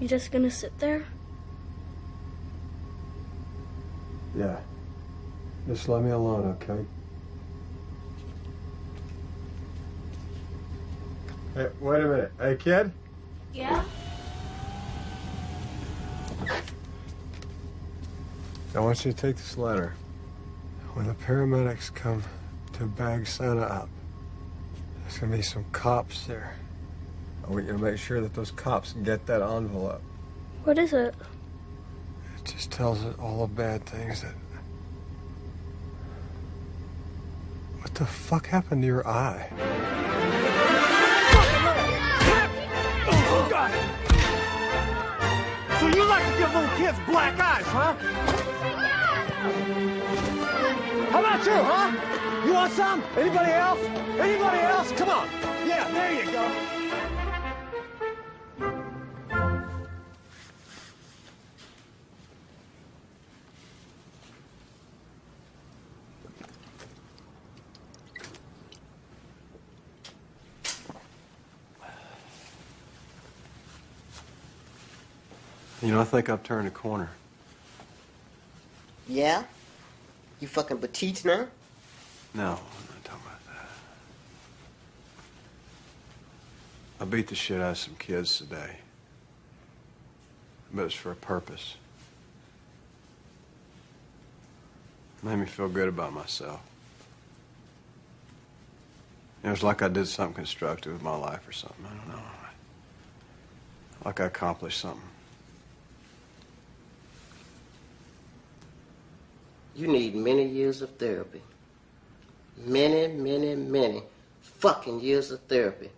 You just gonna sit there? Yeah. Just let me alone, okay? Hey, wait a minute. Hey, kid? Yeah? I want you to take this letter. When the paramedics come to bag Santa up, there's gonna be some cops there. I want you to make sure that those cops get that envelope. What is it? It just tells it all the bad things that. What the fuck happened to your eye? So you like to give little kids black eyes, huh? How about you, huh? You want some? Anybody else? Anybody else? Come on. Yeah, there you go. You know, I think I've turned a corner. Yeah? You fucking petite now? No, I'm not talking about that. I beat the shit out of some kids today. But it's for a purpose. It made me feel good about myself. It was like I did something constructive with my life or something. I don't know. Like I accomplished something. You need many years of therapy. Many, many, many fucking years of therapy